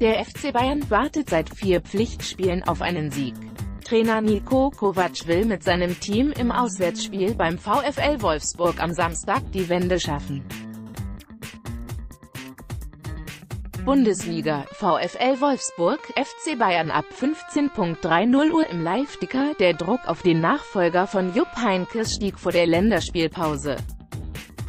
Der FC Bayern wartet seit vier Pflichtspielen auf einen Sieg. Trainer Niko Kovac will mit seinem Team im Auswärtsspiel beim VfL Wolfsburg am Samstag die Wende schaffen. Bundesliga, VfL Wolfsburg, FC Bayern ab 15.30 Uhr im Live-Ticker, der Druck auf den Nachfolger von Jupp Heynckes stieg vor der Länderspielpause.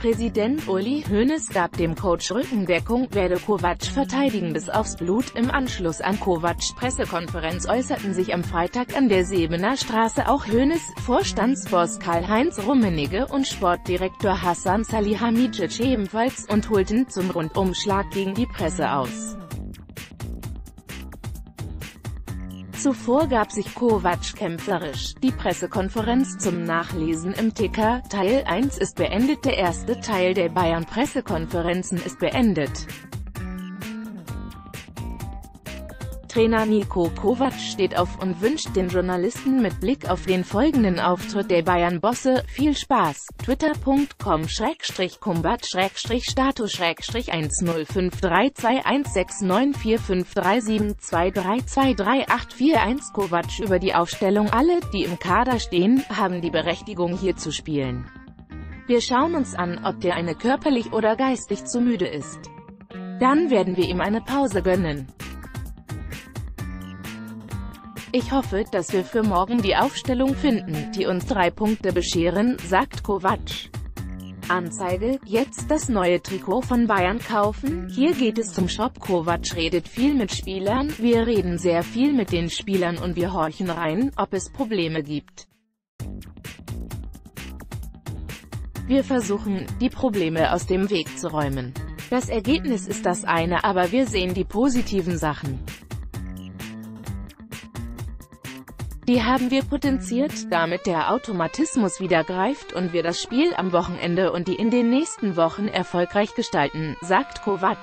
Präsident Uli Hoeneß gab dem Coach Rückendeckung, werde Kovac verteidigen bis aufs Blut. Im Anschluss an Kovacs Pressekonferenz äußerten sich am Freitag an der Sebener Straße auch Hoeneß, Vorstandsboss Karl-Heinz Rummenigge und Sportdirektor Hassan Salihamidzic ebenfalls und holten zum Rundumschlag gegen die Presse aus. Zuvor gab sich Kovac kämpferisch. Die Pressekonferenz zum Nachlesen im Ticker, Teil 1 ist beendet Der erste Teil der Bayern-Pressekonferenzen ist beendet. Trainer Niko Kovac steht auf und wünscht den Journalisten mit Blick auf den folgenden Auftritt der Bayern-Bosse viel Spaß. twitter.com-status-status-1053216945373233841 Kovac über die Aufstellung Alle, die im Kader stehen, haben die Berechtigung hier zu spielen. Wir schauen uns an, ob der eine körperlich oder geistig zu müde ist. Dann werden wir ihm eine Pause gönnen. Ich hoffe, dass wir für morgen die Aufstellung finden, die uns drei Punkte bescheren, sagt Kovac. Anzeige, jetzt das neue Trikot von Bayern kaufen? Hier geht es zum Shop. Kovac redet viel mit Spielern, wir reden sehr viel mit den Spielern und wir horchen rein, ob es Probleme gibt. Wir versuchen, die Probleme aus dem Weg zu räumen. Das Ergebnis ist das eine aber wir sehen die positiven Sachen. Die haben wir potenziert, damit der Automatismus wieder greift und wir das Spiel am Wochenende und die in den nächsten Wochen erfolgreich gestalten, sagt Kovac.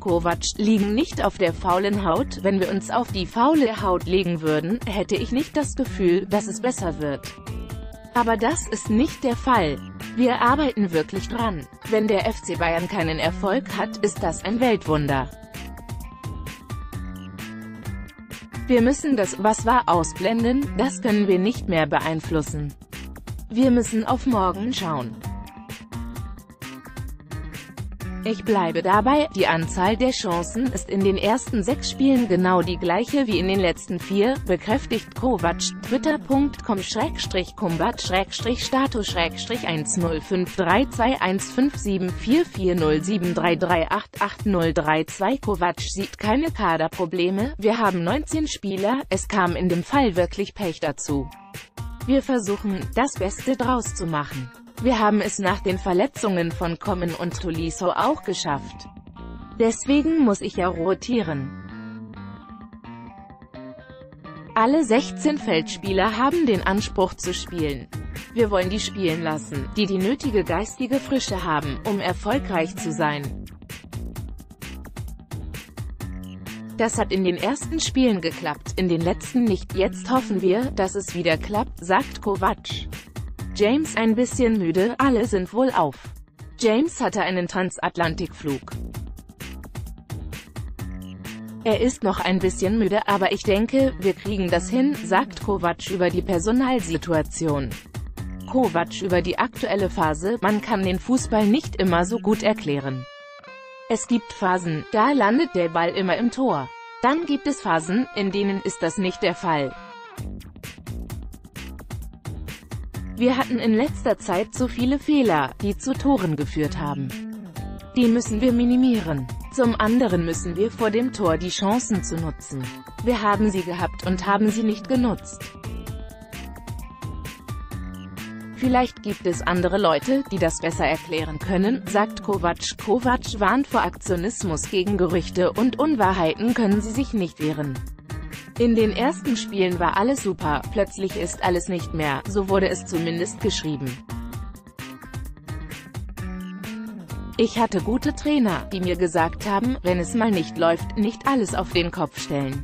Kovac, liegen nicht auf der faulen Haut, wenn wir uns auf die faule Haut legen würden, hätte ich nicht das Gefühl, dass es besser wird. Aber das ist nicht der Fall. Wir arbeiten wirklich dran. Wenn der FC Bayern keinen Erfolg hat, ist das ein Weltwunder. Wir müssen das, was war, ausblenden, das können wir nicht mehr beeinflussen. Wir müssen auf morgen schauen. Ich bleibe dabei, die Anzahl der Chancen ist in den ersten sechs Spielen genau die gleiche wie in den letzten vier, bekräftigt Kovac, twitter.com-status-status-1053215744073388032 Kovac sieht keine Kaderprobleme, wir haben 19 Spieler, es kam in dem Fall wirklich Pech dazu. Wir versuchen, das Beste draus zu machen. Wir haben es nach den Verletzungen von Common und Tolisso auch geschafft. Deswegen muss ich ja rotieren. Alle 16 Feldspieler haben den Anspruch zu spielen. Wir wollen die spielen lassen, die die nötige geistige Frische haben, um erfolgreich zu sein. Das hat in den ersten Spielen geklappt, in den letzten nicht. Jetzt hoffen wir, dass es wieder klappt, sagt Kovac. James ein bisschen müde, alle sind wohl auf. James hatte einen Transatlantikflug. Er ist noch ein bisschen müde, aber ich denke, wir kriegen das hin, sagt Kovac über die Personalsituation. Kovac über die aktuelle Phase, man kann den Fußball nicht immer so gut erklären. Es gibt Phasen, da landet der Ball immer im Tor. Dann gibt es Phasen, in denen ist das nicht der Fall. Wir hatten in letzter Zeit so viele Fehler, die zu Toren geführt haben. Die müssen wir minimieren. Zum anderen müssen wir vor dem Tor die Chancen zu nutzen. Wir haben sie gehabt und haben sie nicht genutzt. Vielleicht gibt es andere Leute, die das besser erklären können, sagt Kovac. Kovac warnt vor Aktionismus gegen Gerüchte und Unwahrheiten können sie sich nicht wehren. In den ersten Spielen war alles super, plötzlich ist alles nicht mehr, so wurde es zumindest geschrieben. Ich hatte gute Trainer, die mir gesagt haben, wenn es mal nicht läuft, nicht alles auf den Kopf stellen.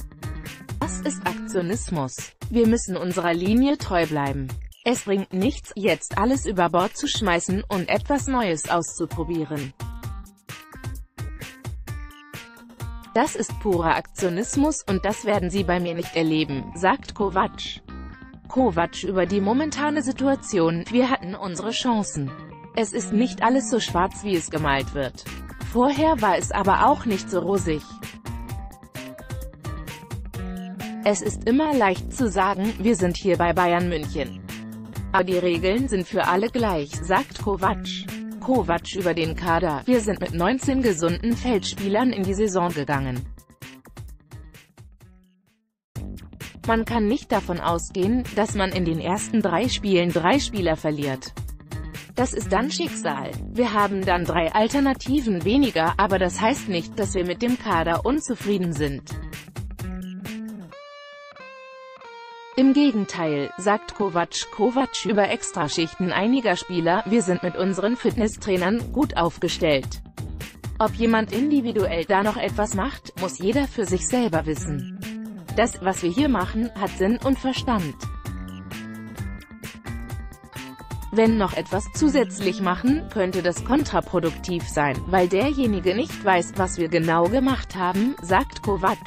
Das ist Aktionismus. Wir müssen unserer Linie treu bleiben. Es bringt nichts, jetzt alles über Bord zu schmeißen und etwas Neues auszuprobieren. Das ist purer Aktionismus und das werden Sie bei mir nicht erleben, sagt Kovac. Kovac über die momentane Situation, wir hatten unsere Chancen. Es ist nicht alles so schwarz, wie es gemalt wird. Vorher war es aber auch nicht so rosig. Es ist immer leicht zu sagen, wir sind hier bei Bayern München. Aber die Regeln sind für alle gleich, sagt Kovac. Kovac über den Kader, wir sind mit 19 gesunden Feldspielern in die Saison gegangen. Man kann nicht davon ausgehen, dass man in den ersten drei Spielen drei Spieler verliert. Das ist dann Schicksal. Wir haben dann drei Alternativen weniger, aber das heißt nicht, dass wir mit dem Kader unzufrieden sind. Im Gegenteil, sagt Kovac. Kovac über Extraschichten einiger Spieler, wir sind mit unseren Fitnesstrainern gut aufgestellt. Ob jemand individuell da noch etwas macht, muss jeder für sich selber wissen. Das, was wir hier machen, hat Sinn und Verstand. Wenn noch etwas zusätzlich machen, könnte das kontraproduktiv sein, weil derjenige nicht weiß, was wir genau gemacht haben, sagt Kovac.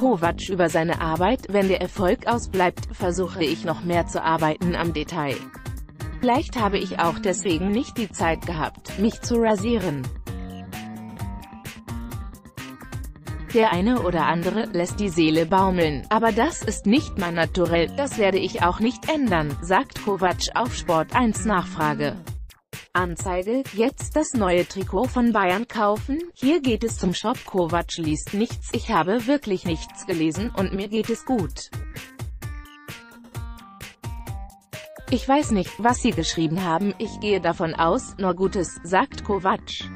Kovac über seine Arbeit, wenn der Erfolg ausbleibt, versuche ich noch mehr zu arbeiten am Detail. Vielleicht habe ich auch deswegen nicht die Zeit gehabt, mich zu rasieren. Der eine oder andere lässt die Seele baumeln, aber das ist nicht mein Naturell, das werde ich auch nicht ändern, sagt Kovac auf Sport 1 Nachfrage. Anzeige, jetzt das neue Trikot von Bayern kaufen, hier geht es zum Shop Kovac liest nichts, ich habe wirklich nichts gelesen und mir geht es gut. Ich weiß nicht, was Sie geschrieben haben, ich gehe davon aus, nur Gutes, sagt Kovac.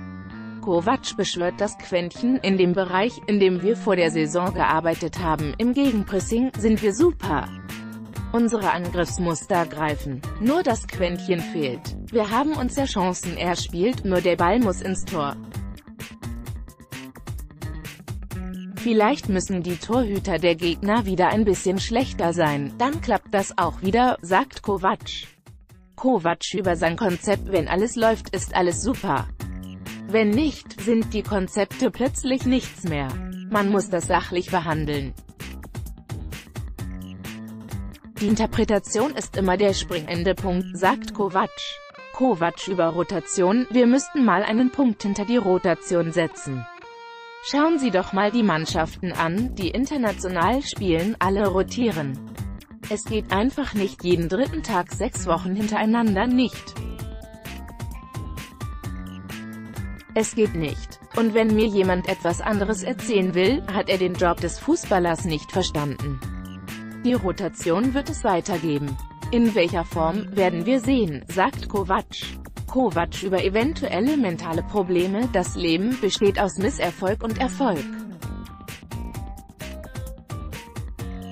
Kovac beschwört das Quäntchen, in dem Bereich, in dem wir vor der Saison gearbeitet haben, im Gegenpressing, sind wir super. Unsere Angriffsmuster greifen. Nur das Quäntchen fehlt. Wir haben uns der Chancen erspielt, nur der Ball muss ins Tor. Vielleicht müssen die Torhüter der Gegner wieder ein bisschen schlechter sein, dann klappt das auch wieder, sagt Kovac. Kovac über sein Konzept Wenn alles läuft, ist alles super. Wenn nicht, sind die Konzepte plötzlich nichts mehr. Man muss das sachlich behandeln. Die Interpretation ist immer der springende Punkt, sagt Kovac. Kovac über Rotation, wir müssten mal einen Punkt hinter die Rotation setzen. Schauen Sie doch mal die Mannschaften an, die international spielen, alle rotieren. Es geht einfach nicht jeden dritten Tag sechs Wochen hintereinander nicht. Es geht nicht. Und wenn mir jemand etwas anderes erzählen will, hat er den Job des Fußballers nicht verstanden. Die Rotation wird es weitergeben. In welcher Form, werden wir sehen, sagt Kovac. Kovac über eventuelle mentale Probleme Das Leben besteht aus Misserfolg und Erfolg.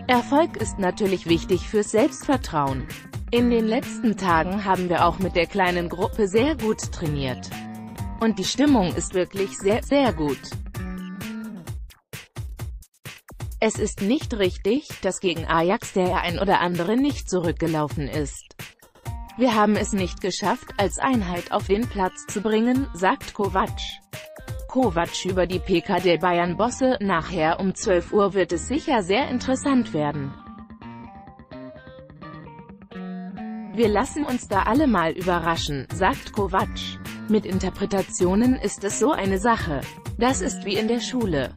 Erfolg ist natürlich wichtig fürs Selbstvertrauen. In den letzten Tagen haben wir auch mit der kleinen Gruppe sehr gut trainiert. Und die Stimmung ist wirklich sehr, sehr gut. Es ist nicht richtig, dass gegen Ajax der ein oder andere nicht zurückgelaufen ist. Wir haben es nicht geschafft, als Einheit auf den Platz zu bringen, sagt Kovac. Kovac über die PK der Bayern-Bosse, nachher um 12 Uhr wird es sicher sehr interessant werden. Wir lassen uns da alle mal überraschen, sagt Kovac. Mit Interpretationen ist es so eine Sache. Das ist wie in der Schule.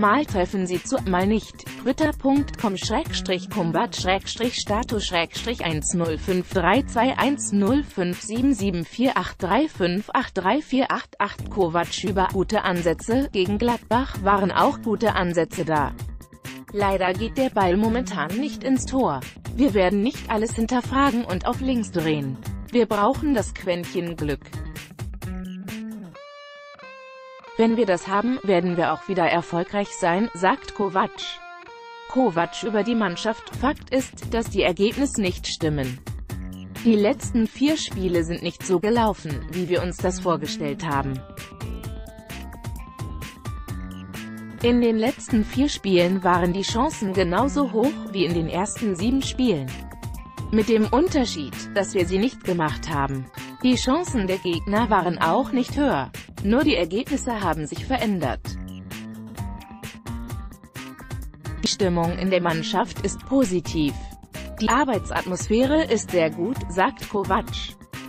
Mal treffen sie zu, mal nicht. twitter.com schrägstrich kumbat schrägstrich status schrägstrich 1053210577483583488 Kovac über gute Ansätze, gegen Gladbach waren auch gute Ansätze da. Leider geht der Ball momentan nicht ins Tor. Wir werden nicht alles hinterfragen und auf links drehen. Wir brauchen das Quäntchen Glück. Wenn wir das haben, werden wir auch wieder erfolgreich sein, sagt Kovac. Kovac über die Mannschaft. Fakt ist, dass die Ergebnisse nicht stimmen. Die letzten vier Spiele sind nicht so gelaufen, wie wir uns das vorgestellt haben. In den letzten vier Spielen waren die Chancen genauso hoch wie in den ersten sieben Spielen. Mit dem Unterschied, dass wir sie nicht gemacht haben. Die Chancen der Gegner waren auch nicht höher. Nur die Ergebnisse haben sich verändert. Die Stimmung in der Mannschaft ist positiv. Die Arbeitsatmosphäre ist sehr gut, sagt Kovac.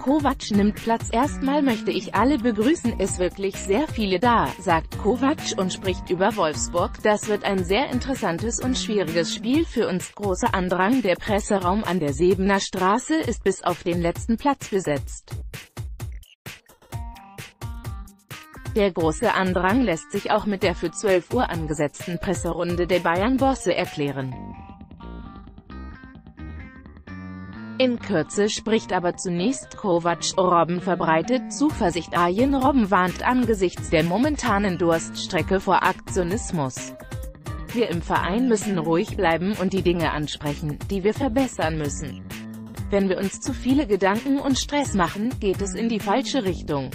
Kovac nimmt Platz. Erstmal möchte ich alle begrüßen, es wirklich sehr viele da, sagt Kovac und spricht über Wolfsburg. Das wird ein sehr interessantes und schwieriges Spiel für uns. Großer Andrang Der Presseraum an der Sebener Straße ist bis auf den letzten Platz besetzt. Der große Andrang lässt sich auch mit der für 12 Uhr angesetzten Presserunde der Bayern-Bosse erklären. In Kürze spricht aber zunächst Kovac. Robben verbreitet Zuversicht. Arjen Robben warnt angesichts der momentanen Durststrecke vor Aktionismus. Wir im Verein müssen ruhig bleiben und die Dinge ansprechen, die wir verbessern müssen. Wenn wir uns zu viele Gedanken und Stress machen, geht es in die falsche Richtung.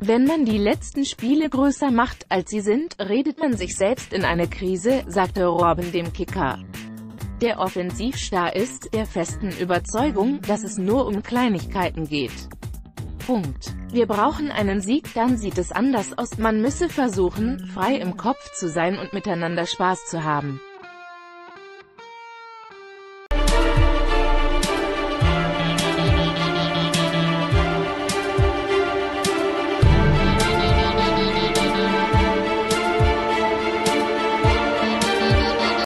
Wenn man die letzten Spiele größer macht, als sie sind, redet man sich selbst in eine Krise, sagte Robben dem Kicker der offensiv starr ist, der festen Überzeugung, dass es nur um Kleinigkeiten geht. Punkt. Wir brauchen einen Sieg, dann sieht es anders aus. Man müsse versuchen, frei im Kopf zu sein und miteinander Spaß zu haben.